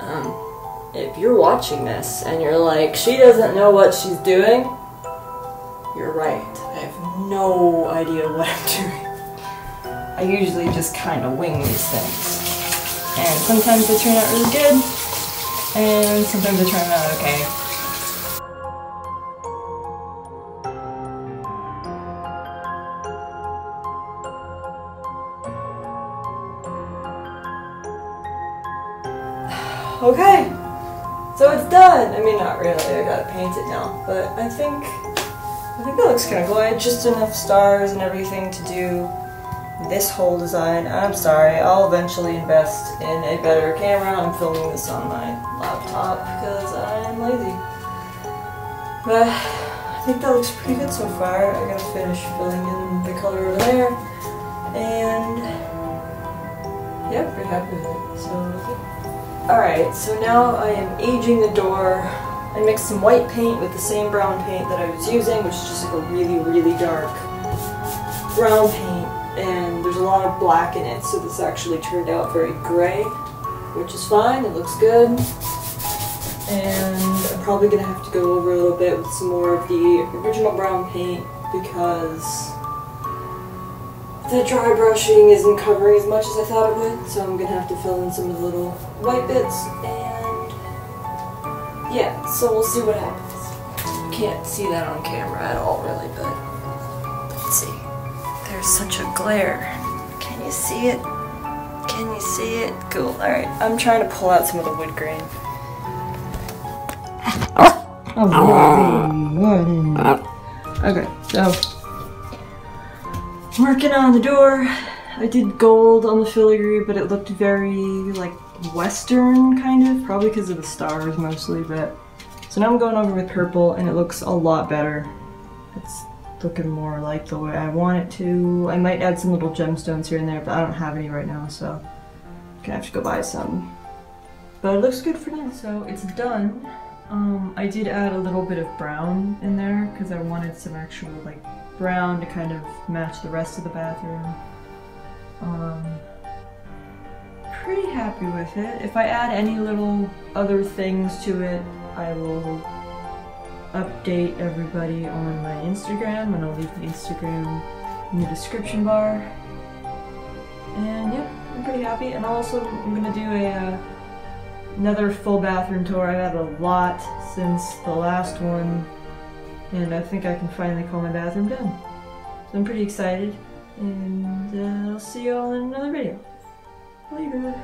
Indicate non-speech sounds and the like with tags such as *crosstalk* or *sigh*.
Um, if you're watching this and you're like, she doesn't know what she's doing, you're right. I have no idea what I'm doing. I usually just kind of wing these things. And sometimes they turn out really good, and sometimes they turn out okay. Okay, so it's done. I mean, not really. I gotta paint it now, but I think I think that looks kind of cool. I had just enough stars and everything to do this whole design. I'm sorry. I'll eventually invest in a better camera. I'm filming this on my laptop because I'm lazy. But I think that looks pretty good so far. I gotta finish filling in the color over there, and yeah, pretty happy with it. So. Alright, so now I am aging the door. I mixed some white paint with the same brown paint that I was using, which is just like a really, really dark brown paint. And there's a lot of black in it, so this actually turned out very gray, which is fine, it looks good. And I'm probably going to have to go over a little bit with some more of the original brown paint because the dry brushing isn't covering as much as I thought it would, so I'm gonna have to fill in some of the little white bits, and yeah, so we'll see what happens. Can't see that on camera at all, really, but let's see. There's such a glare. Can you see it? Can you see it? Cool, alright. I'm trying to pull out some of the wood grain. *laughs* Ah. Ah. Okay, so working on the door. I did gold on the filigree, but it looked very like western kind of, probably because of the stars mostly, but so now I'm going over with purple and it looks a lot better. It's looking more like the way I want it to. I might add some little gemstones here and there, but I don't have any right now, so I'm gonna have to go buy some. But it looks good for now, so it's done. Um, I did add a little bit of brown in there because I wanted some actual like brown to kind of match the rest of the bathroom. Um, pretty happy with it. If I add any little other things to it, I will update everybody on my Instagram and I'll leave the Instagram in the description bar. And yeah, I'm pretty happy. And also I'm gonna do a uh, another full bathroom tour. I've had a lot since the last one and I think I can finally call my bathroom done. So I'm pretty excited, and uh, I'll see you all in another video. Later.